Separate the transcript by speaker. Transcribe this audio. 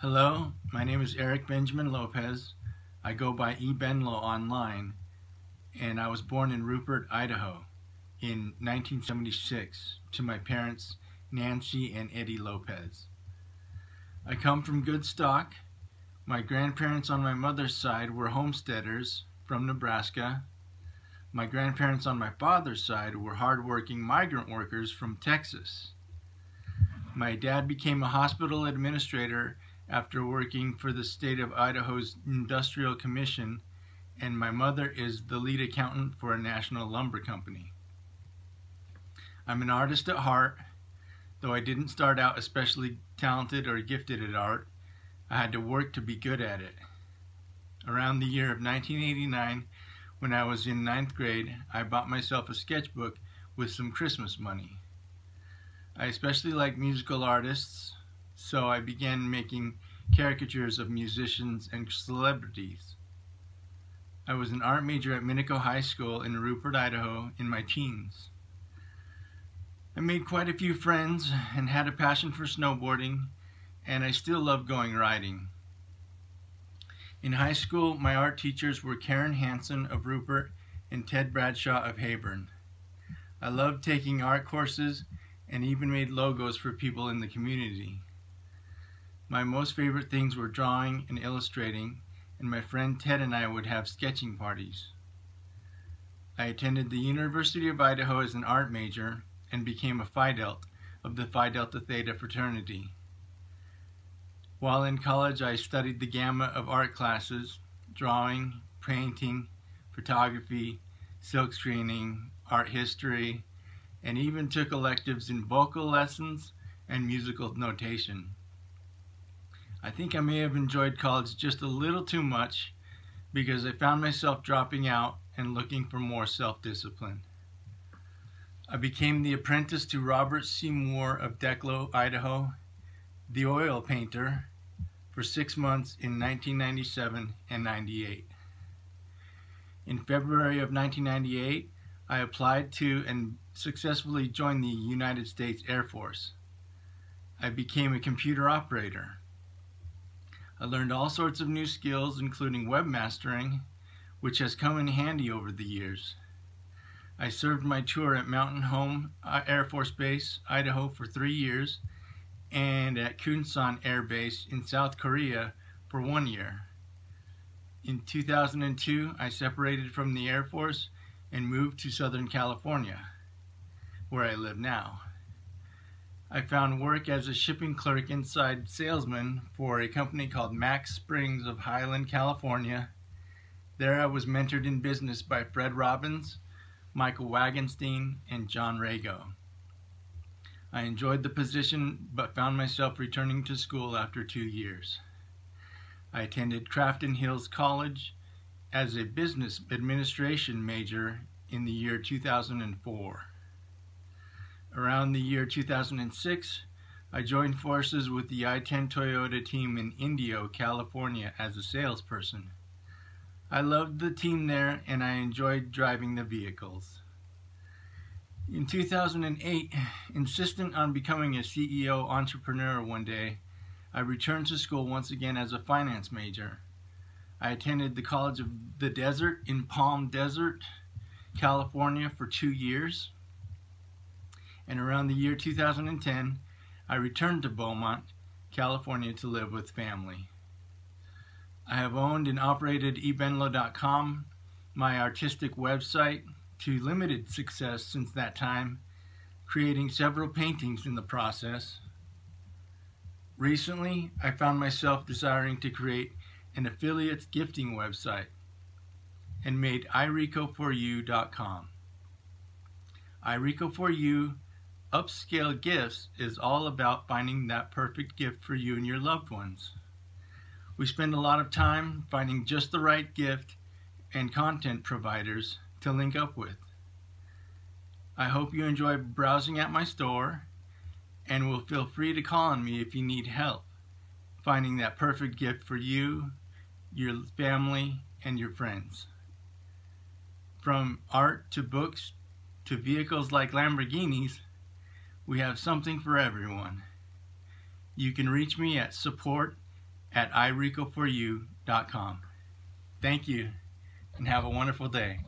Speaker 1: Hello, my name is Eric Benjamin Lopez. I go by eBenlo online, and I was born in Rupert, Idaho in 1976 to my parents Nancy and Eddie Lopez. I come from good stock. My grandparents on my mother's side were homesteaders from Nebraska. My grandparents on my father's side were hardworking migrant workers from Texas. My dad became a hospital administrator after working for the state of Idaho's Industrial Commission, and my mother is the lead accountant for a national lumber company. I'm an artist at heart, though I didn't start out especially talented or gifted at art. I had to work to be good at it. Around the year of 1989, when I was in ninth grade, I bought myself a sketchbook with some Christmas money. I especially like musical artists, so I began making caricatures of musicians and celebrities. I was an art major at Minico High School in Rupert, Idaho in my teens. I made quite a few friends and had a passion for snowboarding, and I still love going riding. In high school, my art teachers were Karen Hanson of Rupert and Ted Bradshaw of Heyburn. I loved taking art courses and even made logos for people in the community. My most favorite things were drawing and illustrating, and my friend Ted and I would have sketching parties. I attended the University of Idaho as an art major and became a Phi Delt of the Phi Delta Theta fraternity. While in college, I studied the gamut of art classes, drawing, painting, photography, silk screening, art history, and even took electives in vocal lessons and musical notation. I think I may have enjoyed college just a little too much because I found myself dropping out and looking for more self-discipline. I became the apprentice to Robert. Moore of Declo, Idaho, the oil painter, for six months in 1997 and 98. In February of 1998, I applied to and successfully joined the United States Air Force. I became a computer operator. I learned all sorts of new skills, including webmastering, which has come in handy over the years. I served my tour at Mountain Home uh, Air Force Base, Idaho for three years and at Kunsan Air Base in South Korea for one year. In 2002, I separated from the Air Force and moved to Southern California, where I live now. I found work as a shipping clerk inside salesman for a company called Max Springs of Highland, California. There I was mentored in business by Fred Robbins, Michael Wagenstein, and John Rago. I enjoyed the position but found myself returning to school after two years. I attended Crafton Hills College as a business administration major in the year 2004. Around the year 2006, I joined forces with the I-10 Toyota team in Indio, California as a salesperson. I loved the team there and I enjoyed driving the vehicles. In 2008, insistent on becoming a CEO entrepreneur one day, I returned to school once again as a finance major. I attended the College of the Desert in Palm Desert, California for two years. And around the year 2010, I returned to Beaumont, California to live with family. I have owned and operated ebenlo.com, my artistic website, to limited success since that time, creating several paintings in the process. Recently, I found myself desiring to create an affiliates gifting website and made iReco4U.com. iReco4U Upscale Gifts is all about finding that perfect gift for you and your loved ones. We spend a lot of time finding just the right gift and content providers to link up with. I hope you enjoy browsing at my store and will feel free to call on me if you need help finding that perfect gift for you, your family, and your friends. From art to books to vehicles like Lamborghinis, we have something for everyone. You can reach me at support at iRecoForYou.com. Thank you and have a wonderful day.